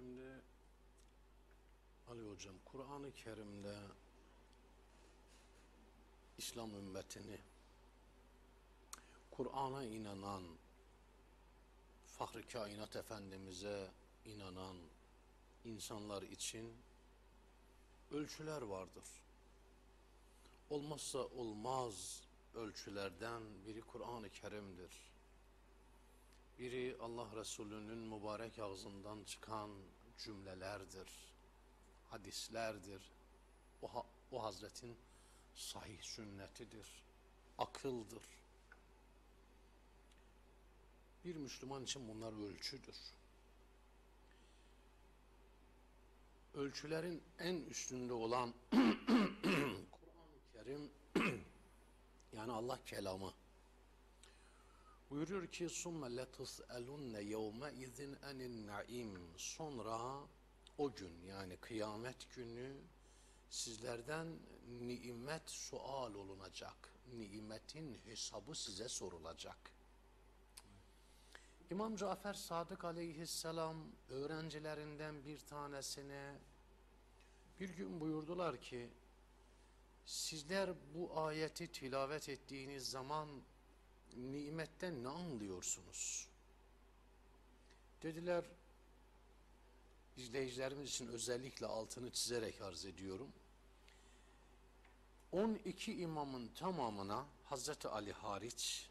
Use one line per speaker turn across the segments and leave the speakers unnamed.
Şimdi Ali Hocam Kur'an-ı Kerim'de İslam ümmetini Kur'an'a inanan Fahri Kainat Efendimiz'e inanan insanlar için ölçüler vardır. Olmazsa olmaz ölçülerden biri Kur'an-ı Kerim'dir. Biri Allah Resulü'nün mübarek ağzından çıkan cümlelerdir, hadislerdir. O, o Hazretin sahih sünnetidir, akıldır. Bir Müslüman için bunlar ölçüdür. Ölçülerin en üstünde olan Kur'an-ı Kerim yani Allah kelamı. Buyuruyor ki summe letus'elunne yevme izin enin naim. Sonra o gün yani kıyamet günü sizlerden nimet sual olunacak. Nimetin hesabı size sorulacak. İmam Cafer Sadık aleyhisselam öğrencilerinden bir tanesine bir gün buyurdular ki sizler bu ayeti tilavet ettiğiniz zaman nimetten ne anlıyorsunuz? Dediler, izleyicilerimiz için özellikle altını çizerek arz ediyorum. 12 imamın tamamına Hazreti Ali hariç,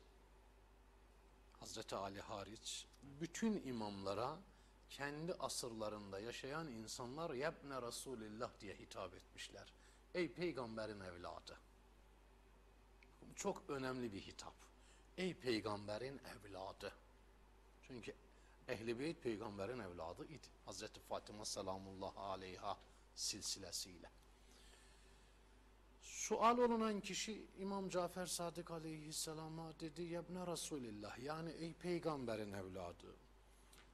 Hazreti Ali hariç, bütün imamlara kendi asırlarında yaşayan insanlar yebne Resulillah diye hitap etmişler. Ey peygamberin evladı. Çok önemli bir hitap. Ey peygamberin evladı. Çünkü Ehl-i Beyt peygamberin evladı idi. Hazreti Fatıma selamullah aleyha silsilesiyle. Sual olunan kişi İmam Cafer Sadık aleyhisselama dedi yebne Resulillah yani ey peygamberin evladı.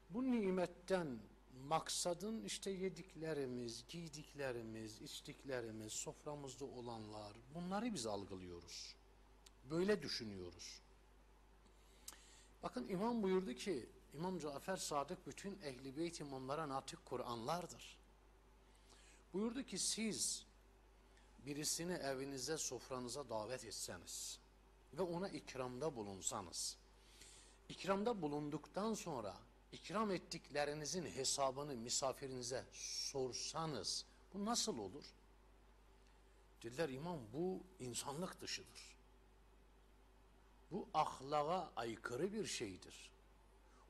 Bu nimetten maksadın işte yediklerimiz, giydiklerimiz, içtiklerimiz, soframızda olanlar bunları biz algılıyoruz. Böyle düşünüyoruz. Bakın imam buyurdu ki İmam Cafer Sadık bütün ehli beyt imamlara natık Kur'anlardır. Buyurdu ki siz birisini evinize sofranıza davet etseniz ve ona ikramda bulunsanız ikramda bulunduktan sonra ikram ettiklerinizin hesabını misafirinize sorsanız bu nasıl olur? Dediler imam bu insanlık dışıdır. Bu ahlaka aykırı bir şeydir.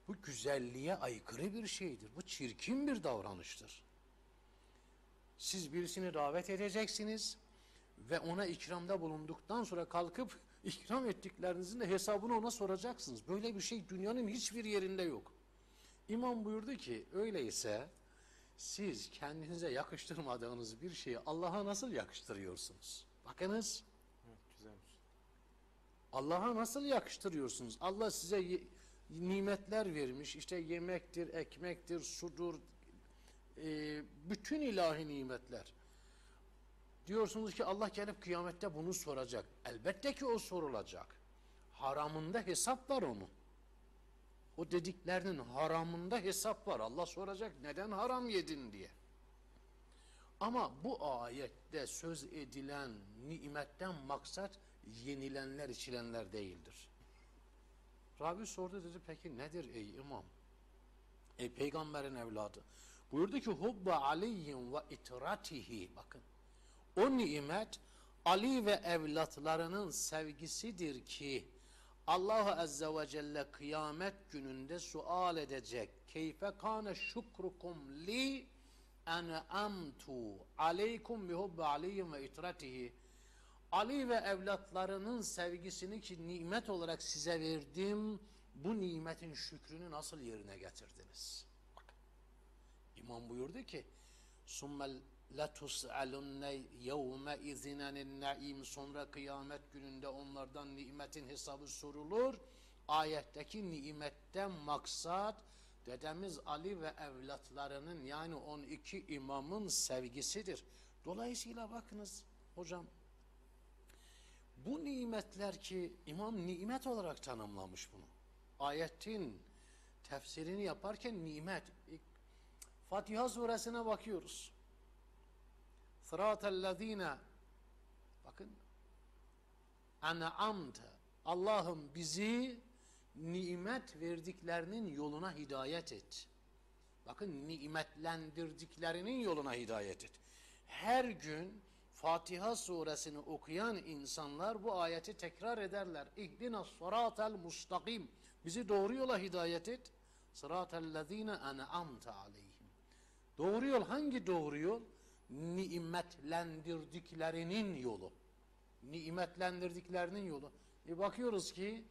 Bu güzelliğe aykırı bir şeydir. Bu çirkin bir davranıştır. Siz birisini davet edeceksiniz ve ona ikramda bulunduktan sonra kalkıp ikram ettiklerinizin de hesabını ona soracaksınız. Böyle bir şey dünyanın hiçbir yerinde yok. İmam buyurdu ki öyleyse siz kendinize yakıştırmadığınız bir şeyi Allah'a nasıl yakıştırıyorsunuz? Bakınız. Allah'a nasıl yakıştırıyorsunuz? Allah size nimetler vermiş. İşte yemektir, ekmektir, sudur, e, bütün ilahi nimetler. Diyorsunuz ki Allah gelip kıyamette bunu soracak. Elbette ki o sorulacak. Haramında hesap var onun. O dediklerinin haramında hesap var. Allah soracak neden haram yedin diye. Ama bu ayette söz edilen nimetten maksat yenilenler içilenler değildir. Rabi sordu dedi peki nedir ey imam? Ey peygamberin evladı. Buyurdu ki hubba aliyyin ve itratihi bakın. O nimet Ali ve evlatlarının sevgisidir ki Allah Azze ve Celle kıyamet gününde sual edecek. Keyfe kâne şükrukum li en'amtu aleykum bihubbi aliyyin ve itratihi. Ali ve evlatlarının sevgisini ki nimet olarak size verdim. Bu nimetin şükrünü nasıl yerine getirdiniz? Bakın. İmam buyurdu ki ثُمَّ لَتُسْأَلُنَّ يَوْمَ اِذِنَنِ naim Sonra kıyamet gününde onlardan nimetin hesabı sorulur. Ayetteki nimetten maksat dedemiz Ali ve evlatlarının yani 12 imamın sevgisidir. Dolayısıyla bakınız hocam bu nimetler ki imam nimet olarak tanımlamış bunu. Ayetin tefsirini yaparken nimet Fatiha suresine bakıyoruz. Sıratellezine bakın en'amte Allah'ım bizi nimet verdiklerinin yoluna hidayet et. Bakın nimetlendirdiklerinin yoluna hidayet et. Her gün Fatiha suresini okuyan insanlar bu ayeti tekrar ederler. İhdina sıratel mustakim. Bizi doğru yola hidayet et. Sıratellezine en'amte aleyhim. Doğru yol hangi doğru yol? Nimetlendirdiklerinin yolu. Nimetlendirdiklerinin yolu. E bakıyoruz ki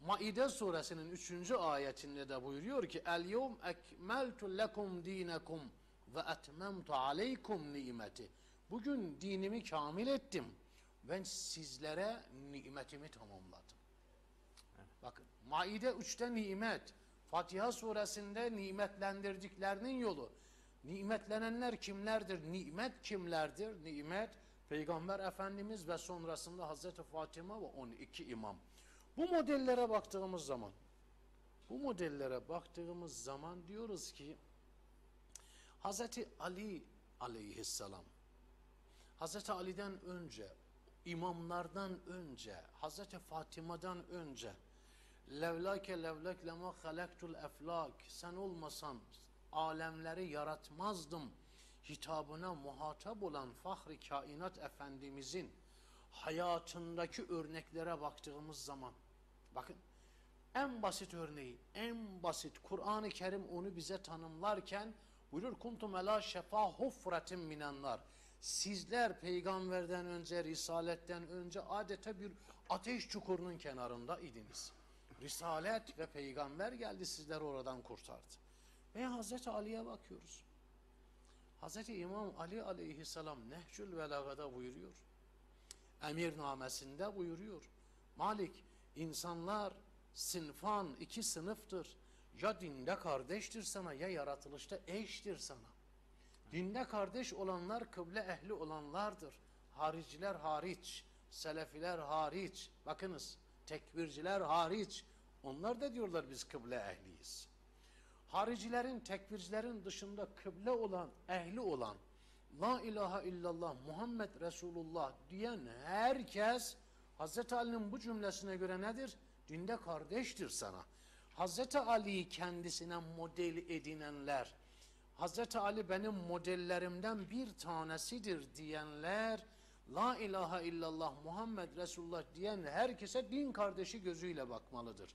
Maide suresinin 3. ayetinde de buyuruyor ki El yevm ekmeltu lekum dinekum ve etmemtu aleykum nimeti. Bugün dinimi kamil ettim. Ben sizlere nimetimi tamamladım. Bakın Maide 3'te nimet. Fatiha suresinde nimetlendirdiklerinin yolu. Nimetlenenler kimlerdir? Nimet kimlerdir? Nimet Peygamber Efendimiz ve sonrasında Hazreti Fatıma ve 12 imam. Bu modellere baktığımız zaman bu modellere baktığımız zaman diyoruz ki Hazreti Ali aleyhisselam Hazreti Ali'den önce imamlardan önce Hazreti Fatıma'dan önce levlake levlek lema halaktul eflak. Sen olmasan alemleri yaratmazdım hitabına muhatap olan Fahri Kainat Efendimizin hayatındaki örneklere baktığımız zaman bakın en basit örneği en basit Kur'an-ı Kerim onu bize tanımlarken buyurur kuntum ela şefa hufratin minennar sizler peygamberden önce risaletten önce adeta bir ateş çukurunun kenarında idiniz. Risalet ve peygamber geldi sizleri oradan kurtardı. Ve Hazreti Ali'ye bakıyoruz. Hazreti İmam Ali aleyhisselam Nehcül Velaga'da buyuruyor. Emirnamesinde buyuruyor. Malik insanlar sinfan iki sınıftır. Ya dinde kardeştir sana ya yaratılışta eştir sana. Dinde kardeş olanlar kıble ehli olanlardır. Hariciler hariç, selefiler hariç. Bakınız tekvirciler hariç. Onlar da diyorlar biz kıble ehliyiz. Haricilerin, tekvircilerin dışında kıble olan, ehli olan, La ilahe illallah Muhammed Resulullah diyen herkes Hazreti Ali'nin bu cümlesine göre nedir? Dinde kardeştir sana. Hazreti Ali'yi kendisine model edinenler, Hazreti Ali benim modellerimden bir tanesidir diyenler, La ilahe illallah Muhammed Resulullah diyen herkese din kardeşi gözüyle bakmalıdır.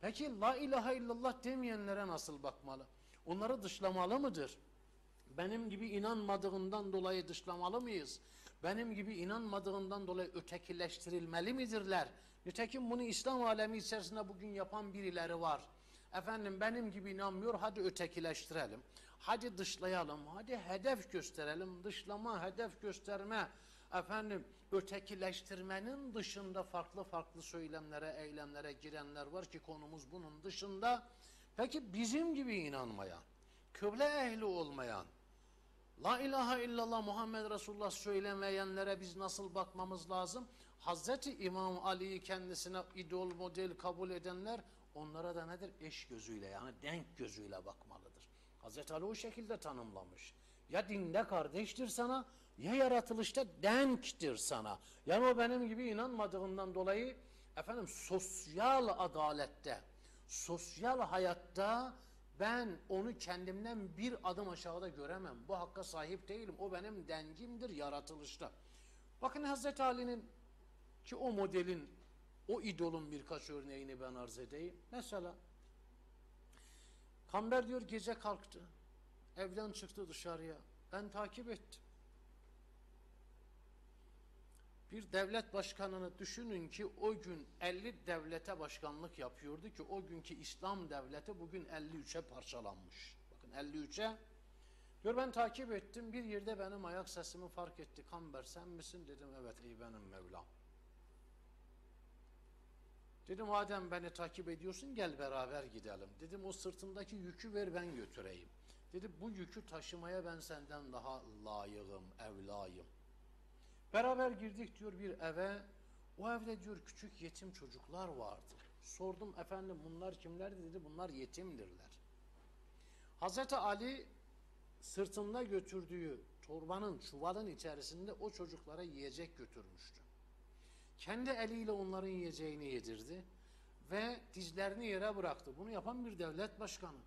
Peki la ilahe illallah demeyenlere nasıl bakmalı? Onları dışlamalı mıdır? Benim gibi inanmadığından dolayı dışlamalı mıyız? Benim gibi inanmadığından dolayı ötekileştirilmeli midirler? Nitekim bunu İslam alemi içerisinde bugün yapan birileri var. Efendim benim gibi inanmıyor hadi ötekileştirelim. Hadi dışlayalım. Hadi hedef gösterelim. Dışlama, hedef gösterme. Efendim ötekileştirmenin dışında farklı farklı söylemlere, eylemlere girenler var ki konumuz bunun dışında. Peki bizim gibi inanmayan, kıble ehli olmayan, La ilahe illallah Muhammed Resulullah söylemeyenlere biz nasıl bakmamız lazım? Hazreti İmam Ali'yi kendisine idol model kabul edenler onlara da nedir? Eş gözüyle yani denk gözüyle bakmalıdır. Hazreti Ali o şekilde tanımlamış. Ya dinde kardeştir sana ya yaratılışta denktir sana. Yani o benim gibi inanmadığından dolayı efendim sosyal adalette, sosyal hayatta ben onu kendimden bir adım aşağıda göremem. Bu hakka sahip değilim. O benim dengimdir yaratılışta. Bakın Hazreti Ali'nin ki o modelin, o idolun birkaç örneğini ben arz edeyim. Mesela Kamber diyor gece kalktı. Evden çıktı dışarıya. Ben takip ettim. Bir devlet başkanını düşünün ki o gün 50 devlete başkanlık yapıyordu ki o günkü İslam devleti bugün 53'e parçalanmış. Bakın 53'e diyor ben takip ettim bir yerde benim ayak sesimi fark etti. Kamber sen misin? Dedim evet ey benim Mevlam. Dedim madem beni takip ediyorsun gel beraber gidelim. Dedim o sırtımdaki yükü ver ben götüreyim. Dedi bu yükü taşımaya ben senden daha layığım, evlayım. Beraber girdik diyor bir eve. O evde diyor küçük yetim çocuklar vardı. Sordum efendim bunlar kimlerdi dedi bunlar yetimdirler. Hazreti Ali sırtında götürdüğü torbanın, çuvalın içerisinde o çocuklara yiyecek götürmüştü. Kendi eliyle onların yiyeceğini yedirdi ve dizlerini yere bıraktı. Bunu yapan bir devlet başkanı.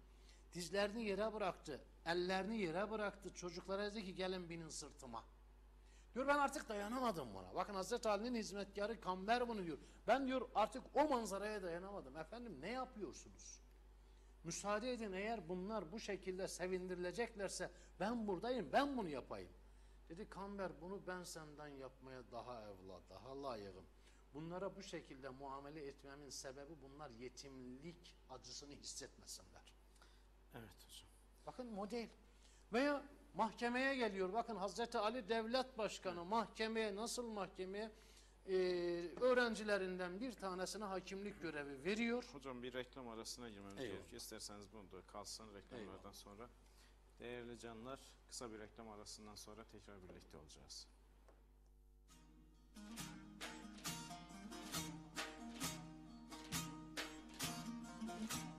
Dizlerini yere bıraktı, ellerini yere bıraktı. Çocuklara dedi ki gelin binin sırtıma. Diyor ben artık dayanamadım buna. Bakın Hazreti Ali'nin hizmetkarı Kamber bunu diyor. Ben diyor artık o manzaraya dayanamadım. Efendim ne yapıyorsunuz? Müsaade edin eğer bunlar bu şekilde sevindirileceklerse ben buradayım ben bunu yapayım. Dedi Kamber bunu ben senden yapmaya daha evla, daha layığım. Bunlara bu şekilde muamele etmemin sebebi bunlar yetimlik acısını hissetmesinler.
Evet hocam.
Bakın model. Veya mahkemeye geliyor. Bakın Hazreti Ali devlet başkanı mahkemeye nasıl mahkemeye Ee, öğrencilerinden bir tanesine hakimlik görevi veriyor.
Hocam bir reklam arasına girmemiz
Eyvallah.
gerekiyor. İsterseniz bunu da kalsın reklamlardan sonra. Değerli canlar, kısa bir reklam arasından sonra tekrar birlikte olacağız. Müzik